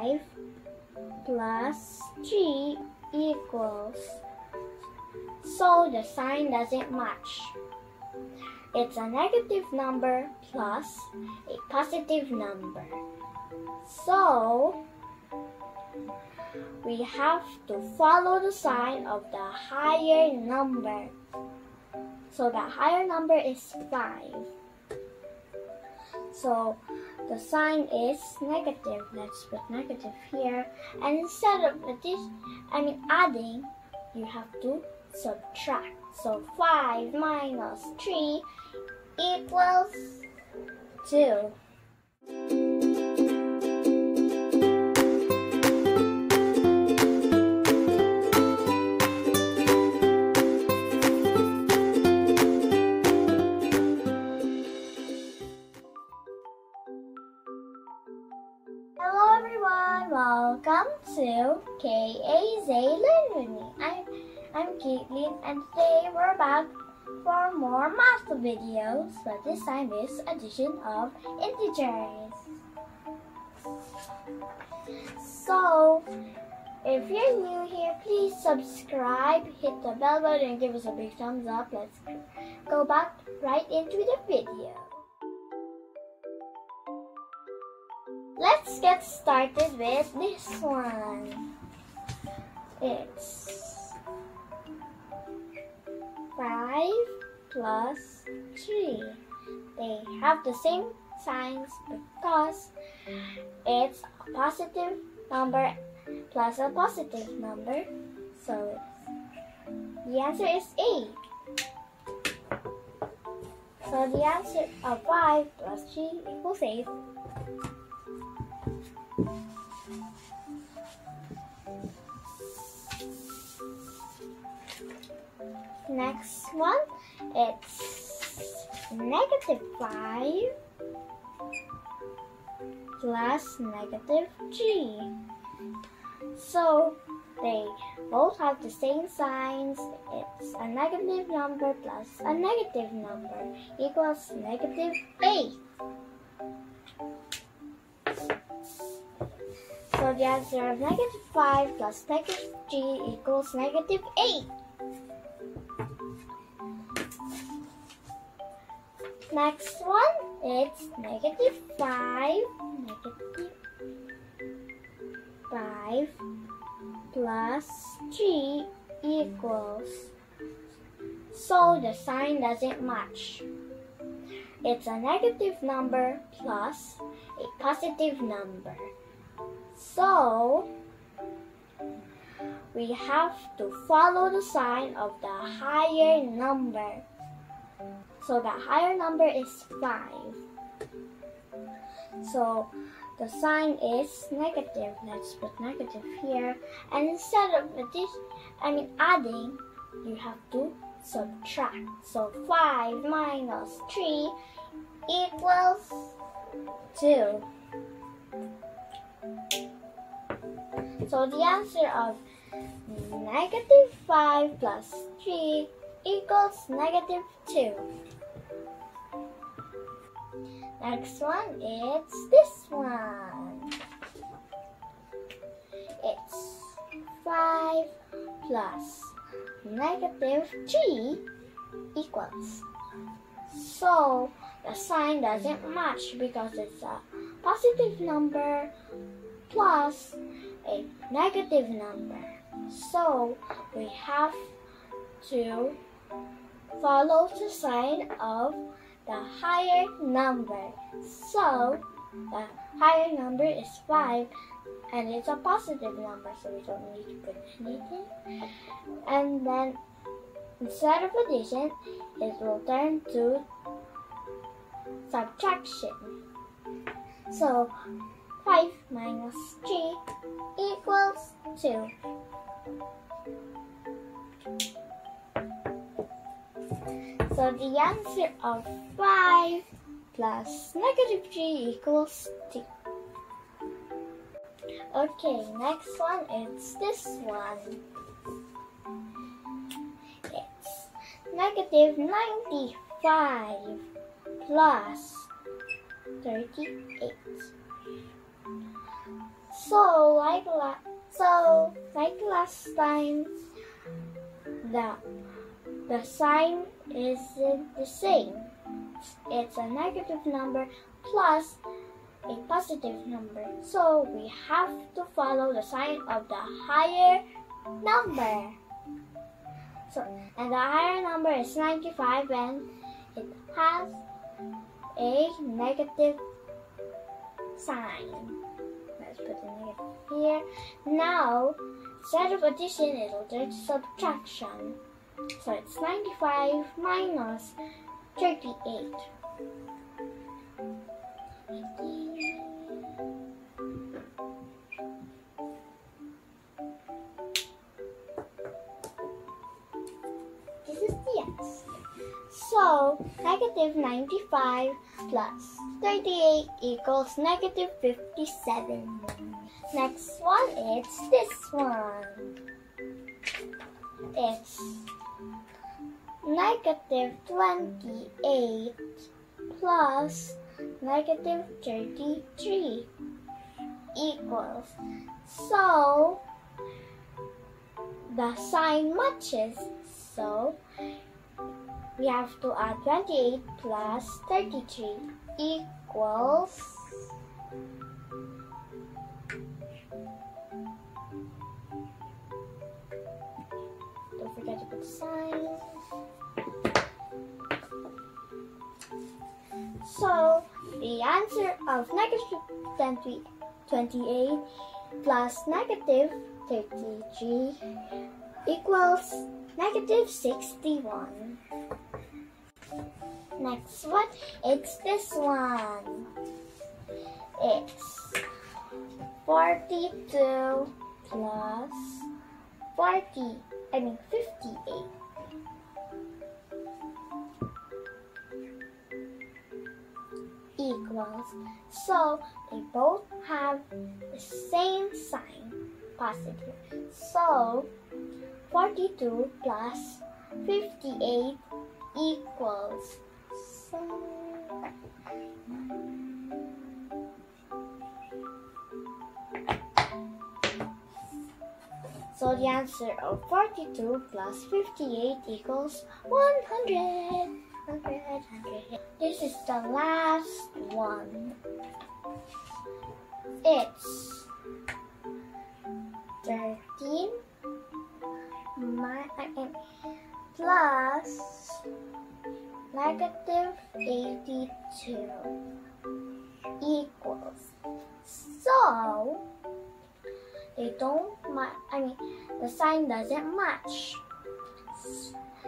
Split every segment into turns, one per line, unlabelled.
5 plus 3 equals. So the sign doesn't match. It's a negative number plus a positive number. So we have to follow the sign of the higher number. So the higher number is 5. So the sign is negative. Let's put negative here. And instead of this, I mean adding, you have to subtract. So 5 minus 3 equals 2. Welcome to KAZ Learn With Me. I'm, I'm Caitlin and today we're back for more math videos, but this time is addition of integers. So, if you're new here, please subscribe, hit the bell button and give us a big thumbs up. Let's go back right into the video. Let's get started with this one. It's 5 plus 3. They have the same signs because it's a positive number plus a positive number. So the answer is 8. So the answer of 5 plus 3 equals 8. Next one, it's negative 5 plus negative g. So they both have the same signs. It's a negative number plus a negative number equals negative 8. So the answer of negative 5 plus negative g equals negative 8. Next one, it's negative 5, negative 5 plus 3 equals. So the sign doesn't match. It's a negative number plus a positive number. So we have to follow the sign of the higher number. So the higher number is 5. So the sign is negative. Let's put negative here. And instead of this, I mean adding, you have to subtract. So 5 minus 3 equals 2. So the answer of negative 5 plus 3 equals negative 2. Next one is this one. It's 5 plus negative 3 equals. So the sign doesn't match because it's a positive number plus a negative number. So we have to follow the sign of the higher number. So the higher number is 5 and it's a positive number so we don't need to put anything. And then instead of addition, it will turn to subtraction. So 5 minus 3 equals 2. So the answer of 5 plus negative 3 equals 2. Okay, next one is this one. It's negative 95 plus 38. So like la- so like last time, the the sign isn't the same. It's a negative number plus a positive number. So we have to follow the sign of the higher number. So and the higher number is 95 and it has a negative sign. Let's put a negative here. Now, instead of addition, it'll do subtraction. So it's 95 minus 38. This is the answer. So, negative 95 plus 38 equals negative 57. Next one, it's this one. It's negative 28 plus negative 33 equals. So, the sign matches. So, we have to add 28 plus 33 equals don't forget to put the sign so the answer of negative 20 28 plus negative 33 equals negative 61 Next one, it's this one. It's 42 plus 40, I mean 58. So they both have the same sign, positive. So 42 plus 58 equals so the answer of 42 plus 58 equals 100. 100, 100. This is the last one. It's 13 my, plus negative 82 equals. So, they don't match, I mean, the sign doesn't match.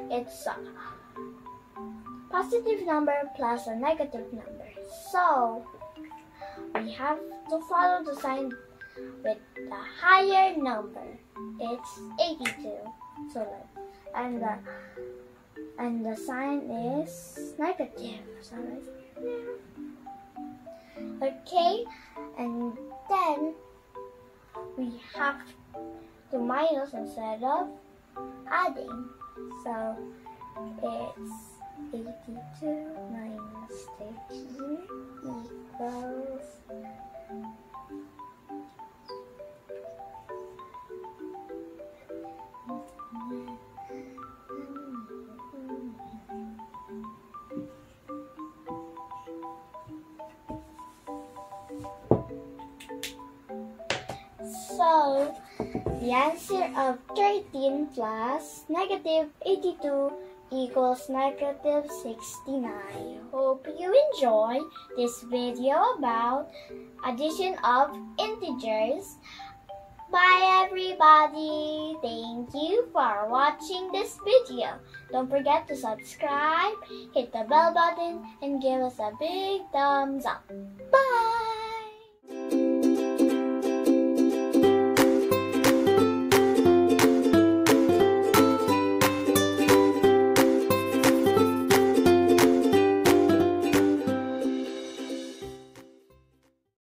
It's a positive number plus a negative number. So, we have to follow the sign with the higher number. It's 82. So, and the and the sign is negative. So okay, and then we have to minus instead of adding. So it's 82 minus 13 equals So, the answer of 13 plus negative 82 equals negative 69. Hope you enjoy this video about addition of integers. Bye everybody! Thank you for watching this video. Don't forget to subscribe, hit the bell button, and give us a big thumbs up. Bye!